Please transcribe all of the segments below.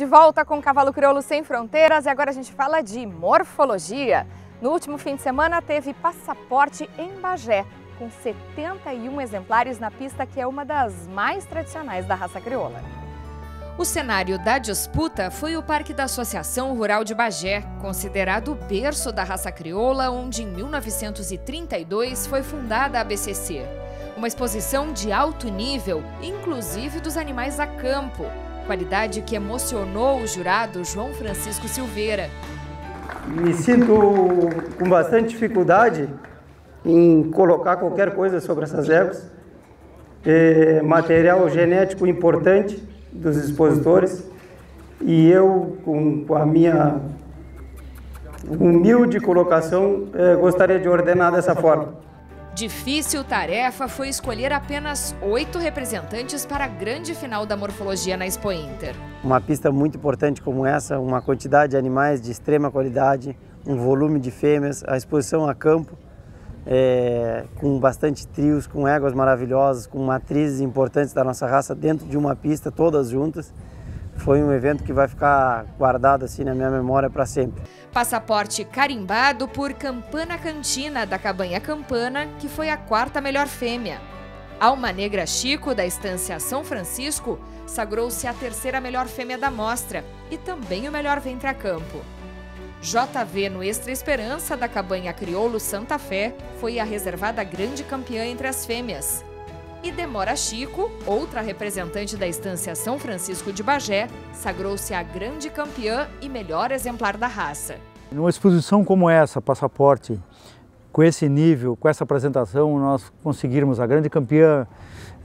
De volta com o Cavalo Crioulo Sem Fronteiras e agora a gente fala de morfologia. No último fim de semana teve passaporte em Bagé, com 71 exemplares na pista que é uma das mais tradicionais da raça crioula. O cenário da disputa foi o Parque da Associação Rural de Bagé, considerado o berço da raça crioula, onde em 1932 foi fundada a BCC. Uma exposição de alto nível, inclusive dos animais a campo, qualidade que emocionou o jurado João Francisco Silveira. Me sinto com bastante dificuldade em colocar qualquer coisa sobre essas éguas. É material genético importante dos expositores e eu, com, a minha humilde colocação, é, gostaria de ordenar dessa forma. Difícil tarefa foi escolher apenas oito representantes para a grande final da morfologia na Expo Inter. Uma pista muito importante como essa, uma quantidade de animais de extrema qualidade, um volume de fêmeas, a exposição a campo, é, com bastante trios, com éguas maravilhosas, com matrizes importantes da nossa raça dentro de uma pista, todas juntas. Foi um evento que vai ficar guardado assim na minha memória para sempre. Passaporte carimbado por Campana Cantina, da Cabanha Campana, que foi a quarta melhor fêmea. Alma Negra Chico, da Estância São Francisco, sagrou-se a terceira melhor fêmea da mostra e também o melhor ventre a campo. JV no Extra Esperança da cabanha Crioulo Santa Fé foi a reservada grande campeã entre as fêmeas. E Demora Chico, outra representante da estância São Francisco de Bagé, sagrou-se a grande campeã e melhor exemplar da raça. Numa exposição como essa, Passaporte, com esse nível, com essa apresentação, nós conseguirmos a grande campeã,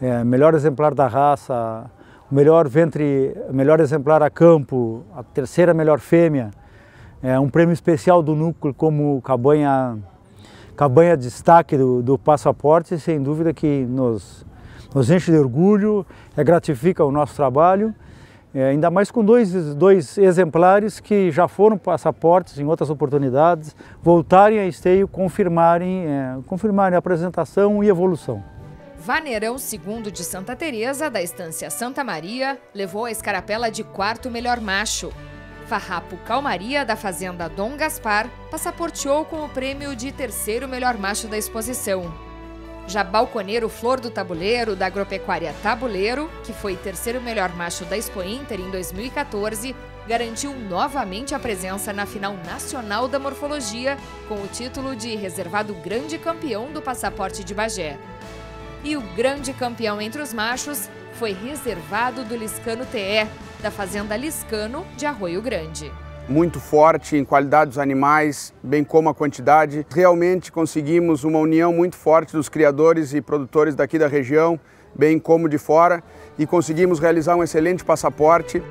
é, melhor exemplar da raça, o melhor ventre, melhor exemplar a campo, a terceira melhor fêmea, é um prêmio especial do núcleo como cabanha, cabanha destaque do, do passaporte, sem dúvida que nos, nos enche de orgulho, é, gratifica o nosso trabalho, é, ainda mais com dois, dois exemplares que já foram passaportes em outras oportunidades, voltarem a esteio, confirmarem, é, confirmarem a apresentação e evolução. Vaneirão II de Santa Teresa, da estância Santa Maria, levou a escarapela de quarto melhor macho. Farrapo Calmaria, da Fazenda Dom Gaspar, passaporteou com o prêmio de terceiro melhor macho da exposição. Já Balconeiro Flor do Tabuleiro, da Agropecuária Tabuleiro, que foi terceiro melhor macho da Expo Inter em 2014, garantiu novamente a presença na final nacional da morfologia, com o título de reservado grande campeão do passaporte de Bagé. E o grande campeão entre os machos foi reservado do Liscano TE, da Fazenda Liscano, de Arroio Grande. Muito forte em qualidade dos animais, bem como a quantidade. Realmente conseguimos uma união muito forte dos criadores e produtores daqui da região, bem como de fora, e conseguimos realizar um excelente passaporte.